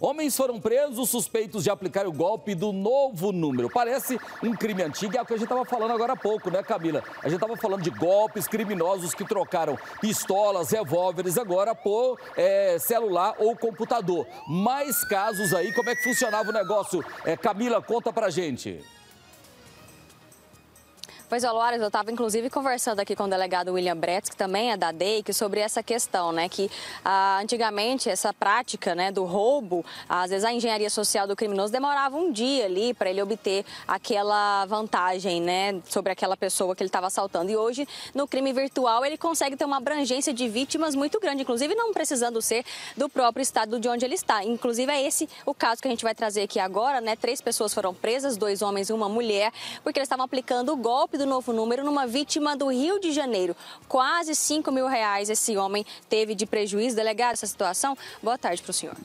Homens foram presos suspeitos de aplicar o golpe do novo número. Parece um crime antigo, é o que a gente estava falando agora há pouco, né, Camila? A gente estava falando de golpes criminosos que trocaram pistolas, revólveres, agora por é, celular ou computador. Mais casos aí, como é que funcionava o negócio? É, Camila, conta pra gente. Pois é, eu estava inclusive conversando aqui com o delegado William Bretz, que também é da DEIC, sobre essa questão, né? Que ah, antigamente essa prática né, do roubo, às vezes a engenharia social do criminoso demorava um dia ali para ele obter aquela vantagem, né? Sobre aquela pessoa que ele estava assaltando. E hoje, no crime virtual, ele consegue ter uma abrangência de vítimas muito grande, inclusive não precisando ser do próprio estado de onde ele está. Inclusive é esse o caso que a gente vai trazer aqui agora, né? Três pessoas foram presas, dois homens e uma mulher, porque eles estavam aplicando o golpe do novo número numa vítima do Rio de Janeiro. Quase 5 mil reais esse homem teve de prejuízo. Delegado, essa situação? Boa tarde para o senhor.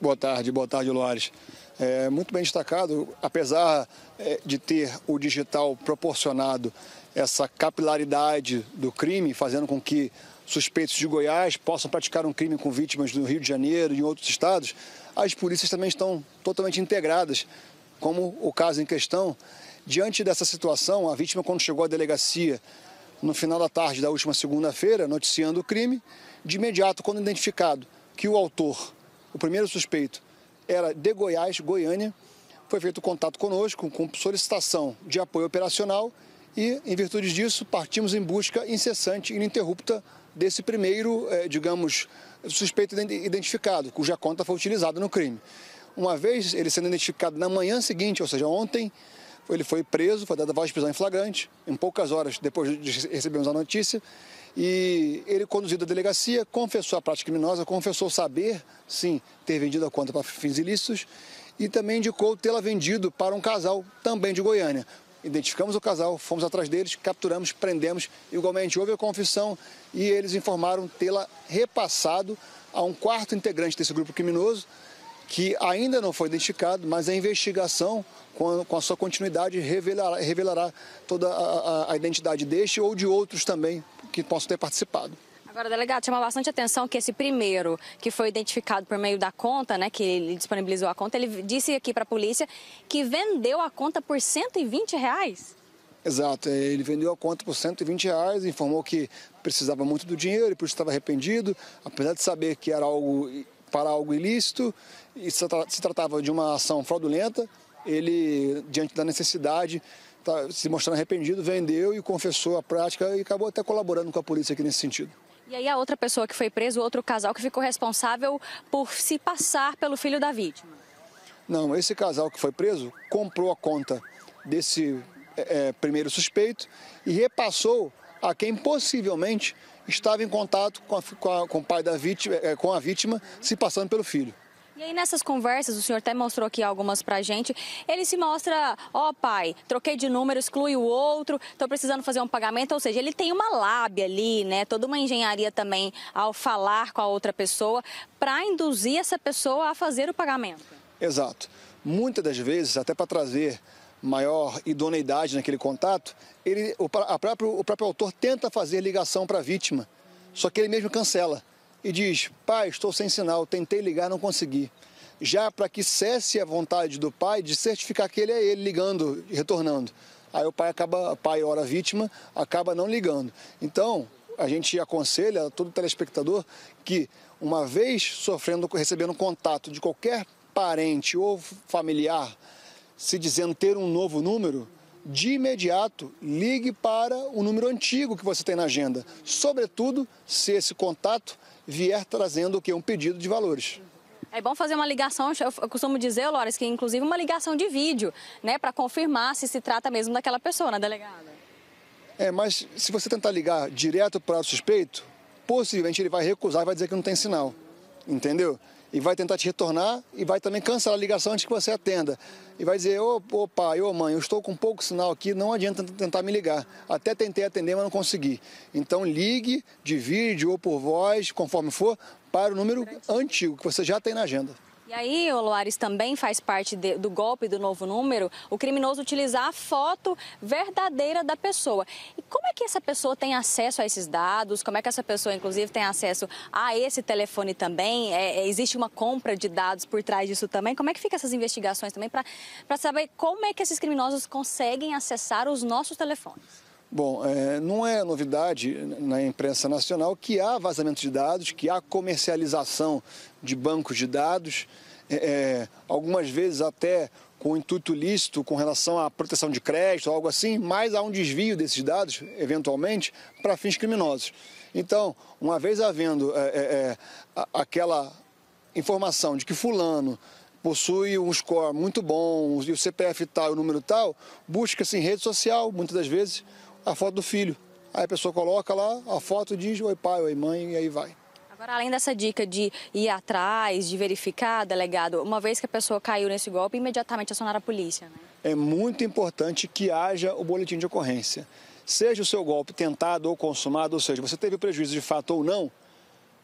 Boa tarde, boa tarde, Loares. É, muito bem destacado, apesar é, de ter o digital proporcionado essa capilaridade do crime, fazendo com que suspeitos de Goiás possam praticar um crime com vítimas do Rio de Janeiro e em outros estados, as polícias também estão totalmente integradas, como o caso em questão Diante dessa situação, a vítima, quando chegou à delegacia no final da tarde da última segunda-feira, noticiando o crime, de imediato, quando identificado que o autor, o primeiro suspeito, era de Goiás, Goiânia, foi feito contato conosco com solicitação de apoio operacional e, em virtude disso, partimos em busca incessante e ininterrupta desse primeiro, eh, digamos, suspeito identificado, cuja conta foi utilizada no crime. Uma vez ele sendo identificado na manhã seguinte, ou seja, ontem, ele foi preso, foi dada voz de prisão em flagrante, em poucas horas depois de recebermos a notícia. E ele, conduzido à delegacia, confessou a prática criminosa, confessou saber, sim, ter vendido a conta para fins ilícitos e também indicou tê-la vendido para um casal também de Goiânia. Identificamos o casal, fomos atrás deles, capturamos, prendemos. Igualmente houve a confissão e eles informaram tê-la repassado a um quarto integrante desse grupo criminoso, que ainda não foi identificado, mas a investigação, com a, sua continuidade, revelará, revelará toda a, a, a identidade deste ou de outros também que possam ter participado. Agora, delegado, chama bastante atenção que esse primeiro, que foi identificado por meio da conta, né, que ele disponibilizou a conta, ele disse aqui para a polícia que vendeu a conta por 120 reais. Exato, é, ele vendeu a conta por 120 reais, informou que precisava muito do dinheiro e por isso estava arrependido, apesar de saber que era algo para algo ilícito e se tratava de uma ação fraudulenta, ele, diante da necessidade, tá, se mostrando arrependido, vendeu e confessou a prática e acabou até colaborando com a polícia aqui nesse sentido. E aí a outra pessoa que foi presa, o outro casal que ficou responsável por se passar pelo filho da vítima? Não, esse casal que foi preso comprou a conta desse é, é primeiro suspeito e repassou a quem possivelmente estava em contato com, a, com, a, com o pai da vítima, é, com a vítima, se passando pelo filho. E aí nessas conversas, o senhor até mostrou aqui algumas pra gente, ele se mostra, ó oh, pai, troquei de número, exclui o outro, tô precisando fazer um pagamento, ou seja, ele tem uma lábia ali, né, toda uma engenharia também ao falar com a outra pessoa para induzir essa pessoa a fazer o pagamento. Exato. Muitas das vezes, até para trazer maior idoneidade naquele contato, ele, o, próprio, o próprio autor tenta fazer ligação para a vítima, só que ele mesmo cancela e diz: Pai, estou sem sinal, tentei ligar, não consegui. Já para que cesse a vontade do pai de certificar que ele é ele ligando e retornando. Aí o pai acaba, pai ora vítima, acaba não ligando. Então, a gente aconselha a todo telespectador que, uma vez sofrendo, recebendo contato de qualquer parente ou familiar se dizendo ter um novo número, de imediato ligue para o número antigo que você tem na agenda, sobretudo se esse contato vier trazendo o que um pedido de valores. É bom fazer uma ligação, eu costumo dizer, Lores, que inclusive uma ligação de vídeo, né, para confirmar se se trata mesmo daquela pessoa, né, delegada? É, mas se você tentar ligar direto para o suspeito, possivelmente ele vai recusar e vai dizer que não tem sinal, entendeu? E vai tentar te retornar e vai também cancelar a ligação antes que você atenda. E vai dizer, ô, ô pai, ô mãe, eu estou com pouco sinal aqui, não adianta tentar me ligar. Até tentei atender, mas não consegui. Então ligue de vídeo ou por voz, conforme for, para o número antigo que você já tem na agenda. E aí, o também faz parte de, do golpe do novo número, o criminoso utilizar a foto verdadeira da pessoa. E como é que essa pessoa tem acesso a esses dados? Como é que essa pessoa, inclusive, tem acesso a esse telefone também? É, é existe uma compra de dados por trás disso também? Como é que fica essas investigações também para saber como é que esses criminosos conseguem acessar os nossos telefones? Bom, é, não é novidade na imprensa nacional que há vazamento de dados, que há comercialização de bancos de dados, é, é, algumas vezes até com intuito lícito com relação à proteção de crédito, algo assim, mas há um desvio desses dados, eventualmente, para fins criminosos. Então, uma vez havendo é, é, é aquela informação de que fulano possui um score muito bom, e o CPF tal, o número tal, busca-se em rede social, muitas das vezes, a foto do filho. Aí a pessoa coloca lá a foto diz oi pai, oi mãe e aí vai. Agora, além dessa dica de ir atrás, de verificar, delegado, uma vez que a pessoa caiu nesse golpe, imediatamente acionar a polícia. Né? É muito importante que haja o boletim de ocorrência. Seja o seu golpe tentado ou consumado, ou seja, você teve prejuízo de fato ou não,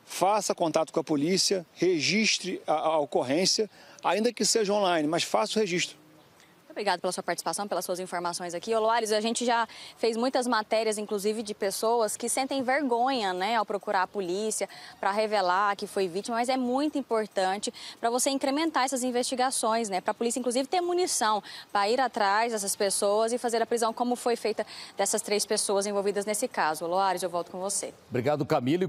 faça contato com a polícia, registre a, a ocorrência, ainda que seja online, mas faça o registro. Obrigado pela sua participação, pelas suas informações aqui. Ô, Loares, a gente já fez muitas matérias, inclusive de pessoas que sentem vergonha, né, ao procurar a polícia para revelar que foi vítima, mas é muito importante para você incrementar essas investigações, né, para a polícia, inclusive, ter munição para ir atrás dessas pessoas e fazer a prisão, como foi feita dessas três pessoas envolvidas nesse caso. Loares, eu volto com você. Obrigado, Camilo.